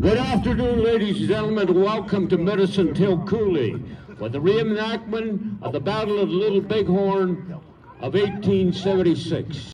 Good afternoon, ladies and gentlemen. Welcome to Medicine Tail Coulee for the reenactment of the Battle of Little Bighorn of 1876.